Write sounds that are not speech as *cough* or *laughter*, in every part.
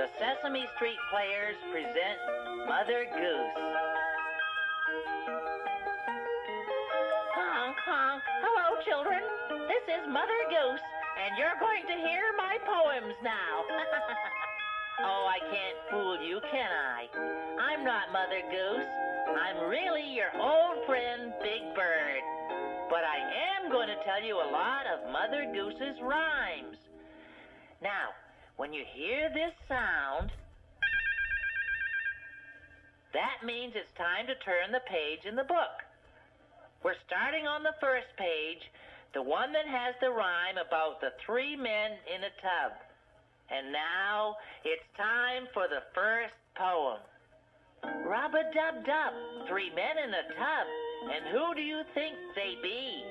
the Sesame Street Players present Mother Goose. Honk, honk. Hello, children. This is Mother Goose, and you're going to hear my poems now. *laughs* oh, I can't fool you, can I? I'm not Mother Goose. I'm really your old friend, Big Bird. But I am going to tell you a lot of Mother Goose's rhymes. Now, when you hear this sound, that means it's time to turn the page in the book. We're starting on the first page, the one that has the rhyme about the three men in a tub. And now it's time for the first poem. Rub a dub dub, three men in a tub. And who do you think they be?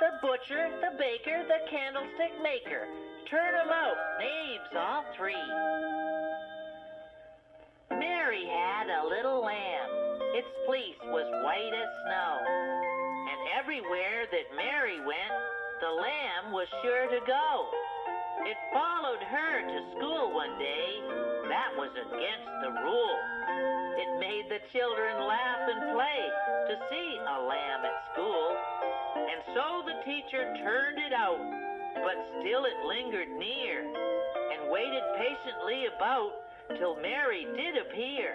The butcher, the baker, the candlestick maker. Turn 'em out, knaves all three. Mary had a little lamb. Its fleece was white as snow. And everywhere that Mary went, the lamb was sure to go. It followed her to school one day. That was against the rule. It made the children laugh and play to see a lamb at school. And so the teacher turned it out, but still it lingered near and waited patiently about till Mary did appear.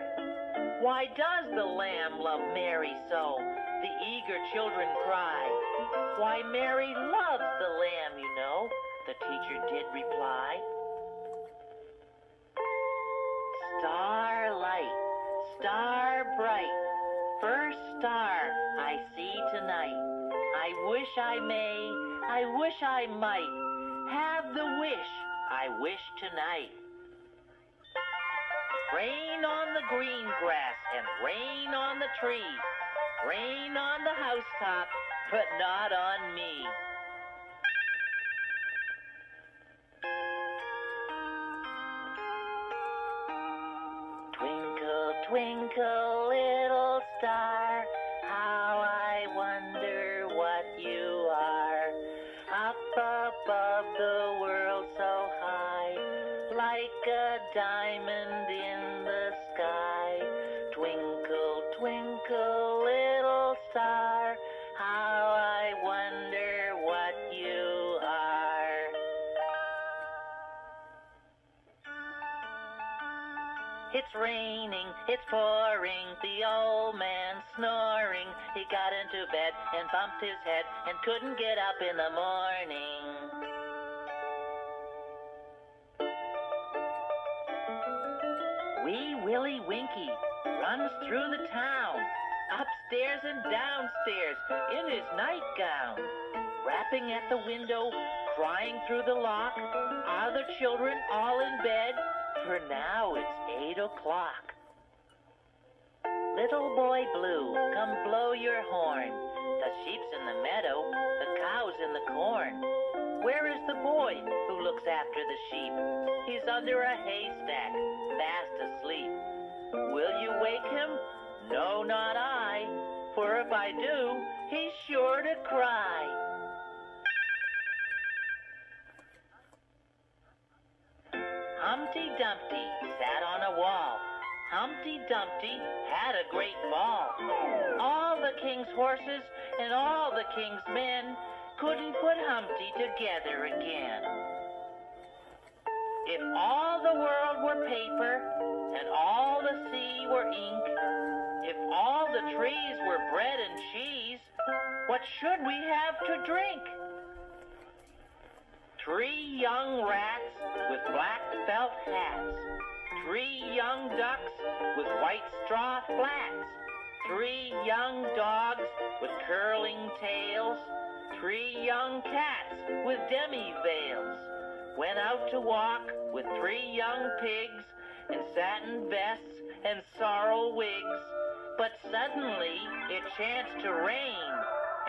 Why does the lamb love Mary so? The eager children cry. Why, Mary loves the lamb, you know, the teacher did reply. Star bright, first star I see tonight. I wish I may, I wish I might have the wish I wish tonight. Rain on the green grass and rain on the trees, rain on the housetop, but not on me. Twinkle, little star, how I wonder what you are. Up above the world so high, like a diamond in the sky. Twinkle, twinkle, little star, how I wonder what you are. It's raining, it's pouring, the old man snoring. He got into bed and bumped his head and couldn't get up in the morning. Wee Willie Winky runs through the town, upstairs and downstairs in his nightgown, rapping at the window, crying through the lock. Are the children all in bed? For now it's eight o'clock. Little boy blue, come blow your horn. The sheep's in the meadow, the cow's in the corn. Where is the boy who looks after the sheep? He's under a haystack, fast asleep. Will you wake him? No, not I. For if I do, he's sure to cry. Humpty Dumpty sat on a wall. Humpty Dumpty had a great fall. All the king's horses and all the king's men couldn't put Humpty together again. If all the world were paper and all the sea were ink, if all the trees were bread and cheese, what should we have to drink? Three young rats with black felt hats. Three young ducks with white straw flats. Three young dogs with curling tails. Three young cats with demi veils. Went out to walk with three young pigs in satin vests and sorrel wigs. But suddenly it chanced to rain,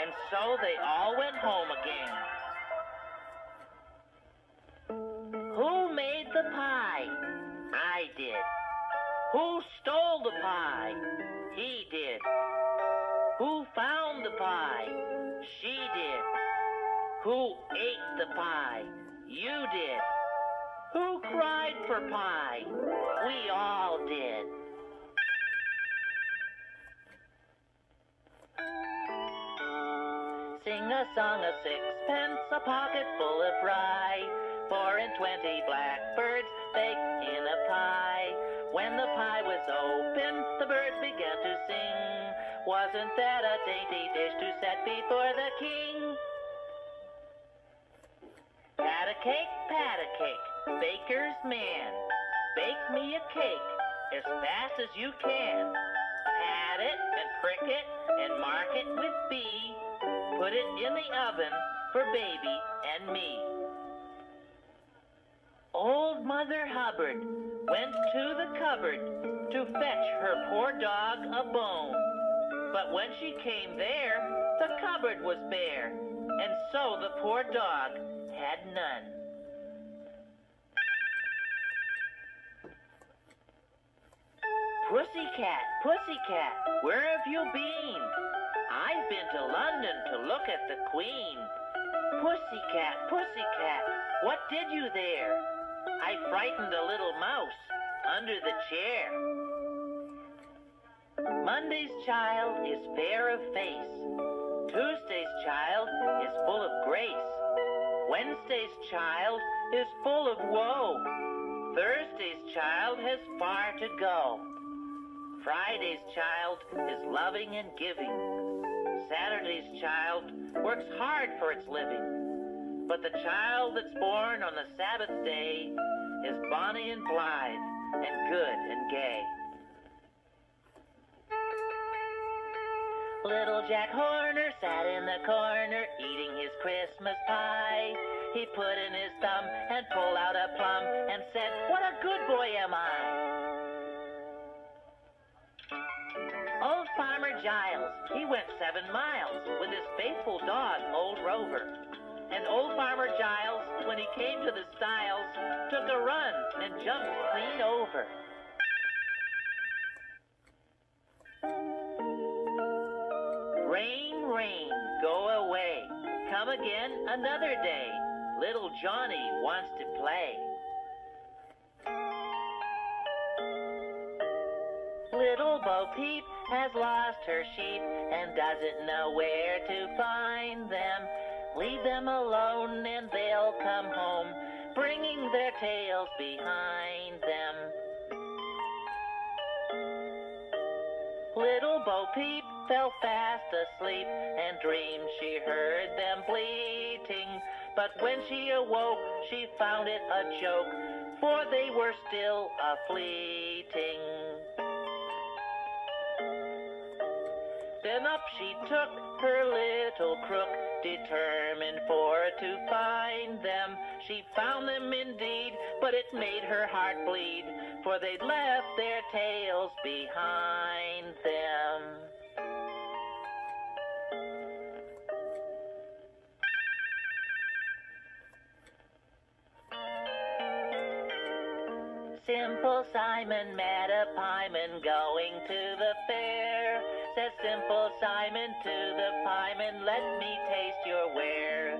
and so they all went home again. The pie? I did. Who stole the pie? He did. Who found the pie? She did. Who ate the pie? You did. Who cried for pie? We all did. Sing a song of sixpence, a pocket full of rye. Four and twenty blackbirds Wasn't a dainty dish to set before the king? Pat a cake, pat a cake, baker's man. Bake me a cake as fast as you can. Pat it and prick it and mark it with B. Put it in the oven for baby and me. Old Mother Hubbard went to the cupboard to fetch her poor dog a bone. But when she came there, the cupboard was bare, and so the poor dog had none. Pussycat, pussycat, where have you been? I've been to London to look at the Queen. Pussycat, pussycat, what did you there? I frightened a little mouse under the chair. Monday's child is fair of face. Tuesday's child is full of grace. Wednesday's child is full of woe. Thursday's child has far to go. Friday's child is loving and giving. Saturday's child works hard for its living. But the child that's born on the Sabbath day is bonny and blithe and good and gay. Little Jack Horner sat in the corner eating his Christmas pie. He put in his thumb and pulled out a plum and said, What a good boy am I! Old Farmer Giles, he went seven miles with his faithful dog, Old Rover. And old Farmer Giles, when he came to the stiles, took a run and jumped clean over. Rain, rain, go away. Come again another day. Little Johnny wants to play. Little Bo Peep has lost her sheep and doesn't know where to find them. Leave them alone and they'll come home, bringing their tails behind them. Little Bo Peep fell fast asleep and dreamed she heard them bleating. But when she awoke, she found it a joke, for they were still a fleeting. Then up she took her little crook, determined for to find them. She found them indeed, but it made her heart bleed, for they'd left their tails behind them. Simple Simon met a pieman going to the fair. Says Simple Simon to the pieman, let me taste your ware.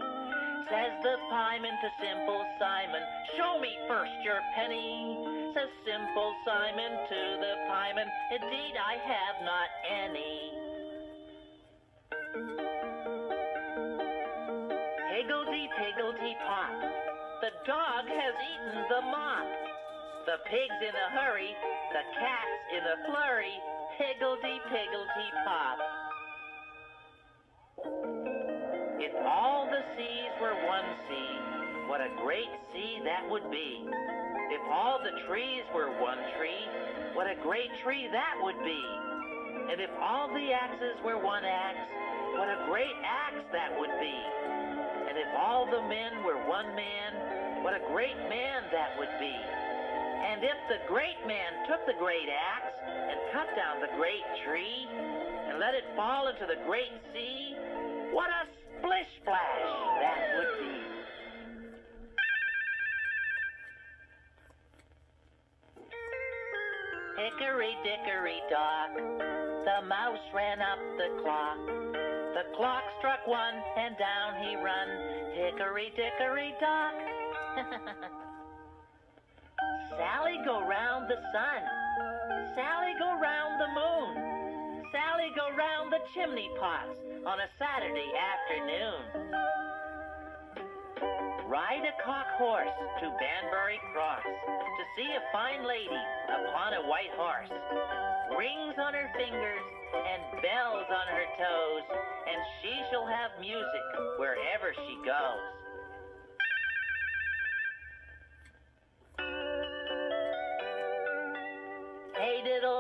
Says the pieman to Simple Simon, show me first your penny. Says Simple Simon to the pieman, indeed I have not any. Higgledy piggledy pop, the dog has eaten the mop. The pig's in a hurry, the cat's in a flurry, higgledy piggledy pop. If all the seas were one sea, what a great sea that would be. If all the trees were one tree, what a great tree that would be. And if all the axes were one axe, what a great axe that would be. And if all the men were one man, what a great man that would be. And if the great man took the great axe and cut down the great tree and let it fall into the great sea, what a splish splash that would be. Hickory dickory dock, the mouse ran up the clock. The clock struck one and down he run, hickory dickory dock. *laughs* Sally go round the sun. Sally go round the moon. Sally go round the chimney pots on a Saturday afternoon. Ride a cock horse to Banbury Cross to see a fine lady upon a white horse. Rings on her fingers and bells on her toes, and she shall have music wherever she goes.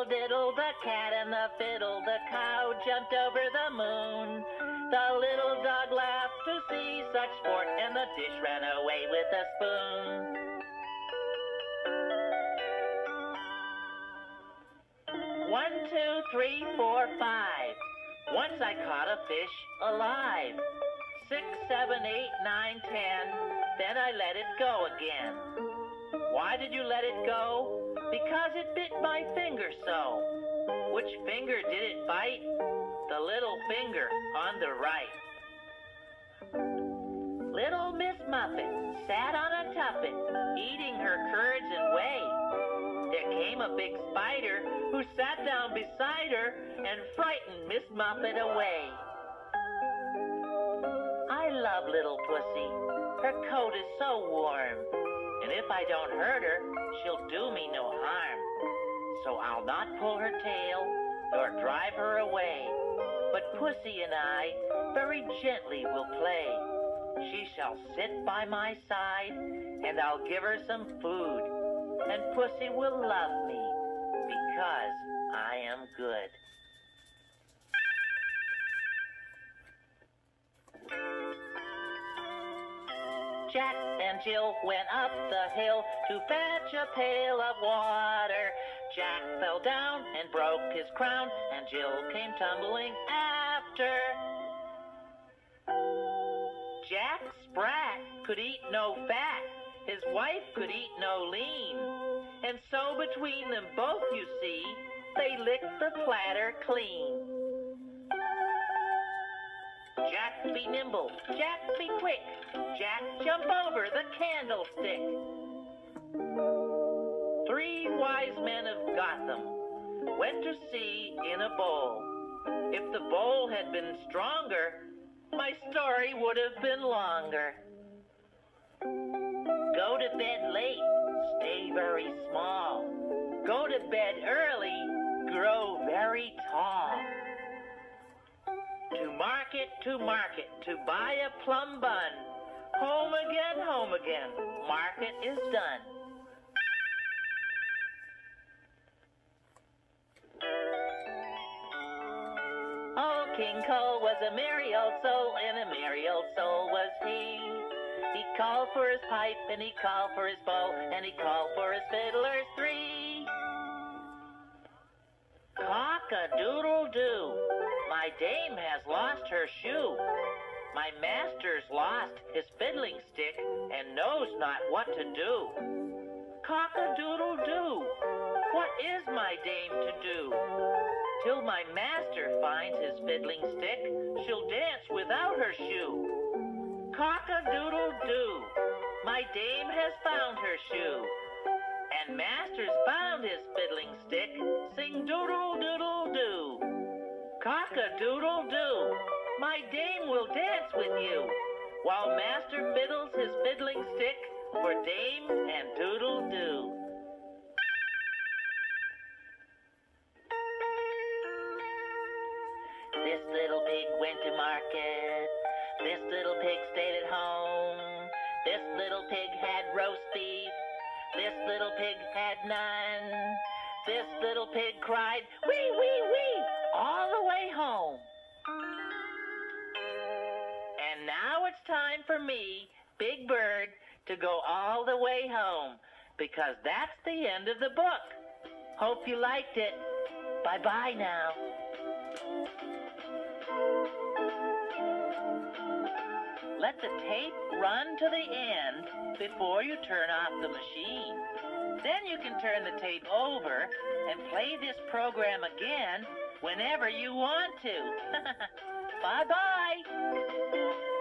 Diddle the cat and the fiddle, the cow jumped over the moon. The little dog laughed to see such sport, and the dish ran away with a spoon. One, two, three, four, five. Once I caught a fish alive. Six, seven, eight, nine, ten. Then I let it go again. Why did you let it go? Because it bit my finger so. Which finger did it bite? The little finger on the right. Little Miss Muffet sat on a tuffet, eating her curds and whey. There came a big spider who sat down beside her and frightened Miss Muffet away. I love little pussy. Her coat is so warm. And if I don't hurt her, she'll do me no harm. So I'll not pull her tail nor drive her away. But Pussy and I very gently will play. She shall sit by my side, and I'll give her some food. And Pussy will love me because I am good. Jack and Jill went up the hill to fetch a pail of water. Jack fell down and broke his crown, and Jill came tumbling after. Jack Sprat could eat no fat, his wife could eat no lean. And so between them both, you see, they licked the platter clean. Jack be nimble, Jack be quick, Jack jump over the candlestick. Three wise men of Gotham went to sea in a bowl. If the bowl had been stronger, my story would have been longer. Go to bed late, stay very small. Go to bed early, grow very market, to market, to buy a plum bun. Home again, home again, market is done. Oh, King Cole was a merry old soul, and a merry old soul was he. He called for his pipe, and he called for his bow, and he called for his fiddlers three. Cock-a-doodle-doo, my dame has lost her shoe. My master's lost his fiddling stick, and knows not what to do. Cock-a-doodle-doo, what is my dame to do? Till my master finds his fiddling stick, she'll dance without her shoe. Cock-a-doodle-doo, my dame has found her shoe. And master's found his with you, while master fiddles his fiddling stick for dame and doodle-doo. This little pig went to market. This little pig stayed at home. This little pig had roast beef. This little pig had none. This little pig cried, wee, wee, wee, all the way home. Now it's time for me, Big Bird, to go all the way home because that's the end of the book. Hope you liked it. Bye bye now. Let the tape run to the end before you turn off the machine. Then you can turn the tape over and play this program again whenever you want to. *laughs* bye bye.